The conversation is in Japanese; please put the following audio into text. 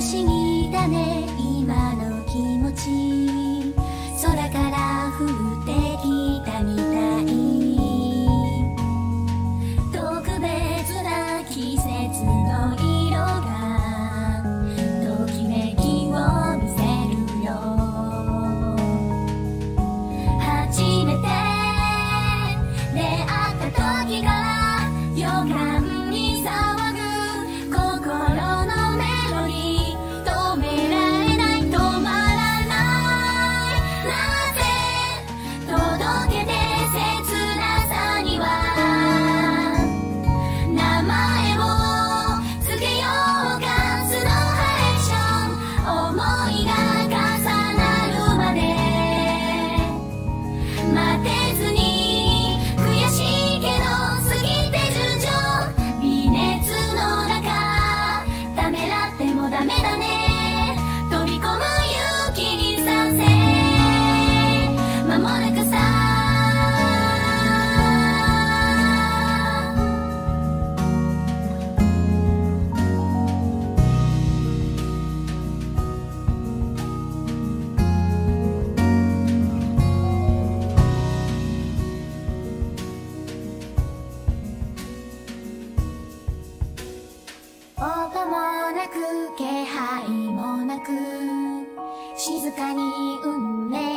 心。く気配もなく静かに運命